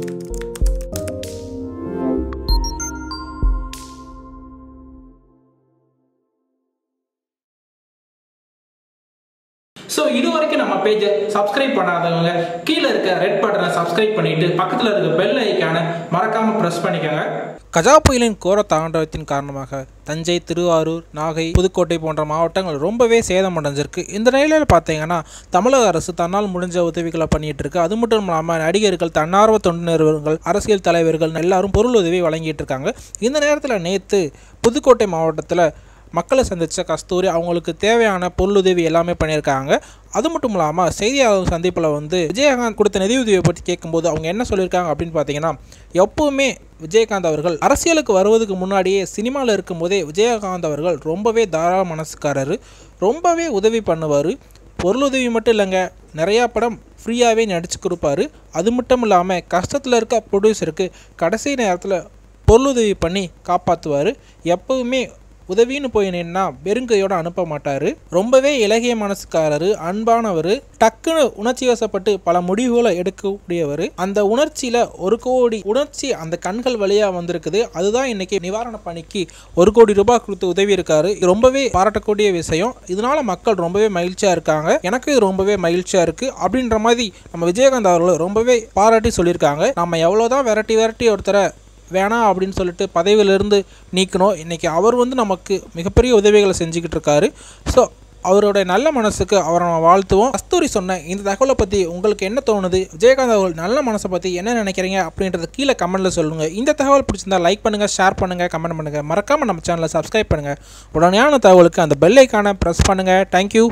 Thank you. So இது வரைக்கும் நம்ம பேஜை சப்ஸ்கிரைப் பண்ணாதவங்க கீழே இருக்க ரெட் பட்டனை சப்ஸ்கிரைப் பண்ணிட்டு பக்கத்தில் இருக்க பெல் ஐக்கான மறக்காம ப்ரெஸ் பண்ணிக்கோங்க. கஜா புயலின் கோர தாண்டவத்தின் காரணமாக தஞ்சை திருவாரூர் நாகை புதுக்கோட்டை போன்ற மாவட்டங்கள் ரொம்பவே சேதம் அடைஞ்சிருக்கு இந்த நிலையில் பார்த்தீங்கன்னா தமிழக அரசு தன்னால் முடிஞ்ச உதவிகளை பண்ணிட்டு இருக்கு அது மட்டும் இல்லாமல் நடிகர்கள் தன்னார்வ தொண்டு நிறுவனங்கள் அரசியல் தலைவர்கள் எல்லாரும் பொருள் உதவி வழங்கிட்டு இருக்காங்க. இந்த நேரத்தில் நேற்று புதுக்கோட்டை மாவட்டத்தில் மக்களை சந்தித்த கஸ்தூரி அவங்களுக்கு தேவையான பொருளுதவி எல்லாமே பண்ணியிருக்காங்க. அது மட்டும் இல்லாமல் செய்தியாளர் சந்திப்பில் வந்து விஜயகாந்த் கொடுத்த நிதியுதவியை பற்றி கேட்கும்போது அவங்க என்ன சொல்லியிருக்காங்க அப்படின்னு பார்த்தீங்கன்னா எப்போவுமே விஜயகாந்த் அவர்கள் அரசியலுக்கு வருவதுக்கு முன்னாடியே சினிமாவில் இருக்கும்போதே விஜயகாந்த் அவர்கள் ரொம்பவே தாராள மனசுக்காரர் ரொம்பவே உதவி பண்ணுவார். பொருளுதவி மட்டும் இல்லைங்க நிறையா படம் ஃப்ரீயாகவே நடிச்சு கொடுப்பாரு. அது மட்டும் இல்லாமல் கஷ்டத்தில் இருக்க ப்ரொடியூசருக்கு கடைசி நேரத்தில் பொருளுதவி பண்ணி காப்பாற்றுவார் எப்போவுமே உதவின்னு போய் நின்னா வெறுங்கையோட அனுப்ப மாட்டார். ரொம்பவே இலகிய மனசுக்காரரு அன்பானவர் டக்குன்னு உணர்ச்சி வசப்பட்டு பல முடிவுகளை எடுக்கக்கூடியவர். அந்த உணர்ச்சியில் ஒரு கோடி உணர்ச்சி அந்த கண்கள் வழியாக வந்திருக்குது. அதுதான் இன்னைக்கு நிவாரண பணிக்கு ஒரு கோடி ரூபாய் கொடுத்து உதவி இருக்காரு. இது ரொம்பவே பாராட்டக்கூடிய விஷயம். இதனால மக்கள் ரொம்பவே மகிழ்ச்சியாக இருக்காங்க. எனக்கு இது ரொம்பவே மகிழ்ச்சியாக இருக்குது அப்படின்ற மாதிரி நம்ம விஜயகாந்த் அவர்கள் ரொம்பவே பாராட்டி சொல்லியிருக்காங்க. நம்ம எவ்வளவுதான் வெரைட்டி வெரைட்டி ஒருத்தரை வேணாம் அப்படின்னு சொல்லிட்டு பதவியிலிருந்து நீக்கணும். இன்றைக்கி அவர் வந்து நமக்கு மிகப்பெரிய உதவிகளை செஞ்சுக்கிட்டு இருக்காரு. ஸோ அவருடைய நல்ல மனசுக்கு அவரை நம்ம வாழ்த்துவோம். கஸ்தூரி சொன்ன இந்த தகவலை பற்றி உங்களுக்கு என்ன தோணுது? விஜயகாந்த் அவர்கள் நல்ல மனசை பற்றி என்ன நினைக்கிறீங்க? அப்படின்றத கீழே கமெண்ட்டில் சொல்லுங்கள் இந்த தகவல் பிடிச்சிருந்தா லைக் பண்ணுங்கள் ஷேர் பண்ணுங்கள் கமெண்ட் பண்ணுங்கள் மறக்காமல் நம்ம சேனலை சப்ஸ்கிரைப் பண்ணுங்கள் உடனடியான தகவலுக்கு அந்த பெல் ஐக்கானை ப்ரெஸ் பண்ணுங்கள் தேங்க்யூ